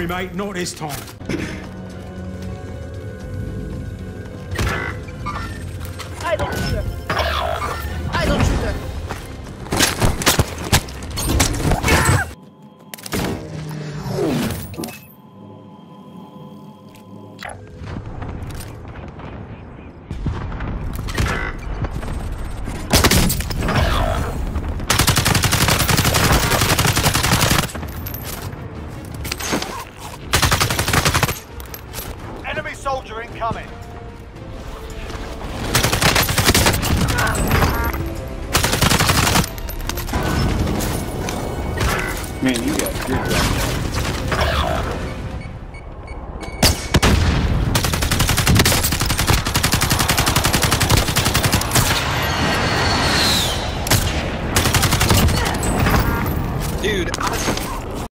Sorry, mate, not this time. I don't shoot her. I don't shoot her. Soldier incoming. Man, you got good gun. Dude, I,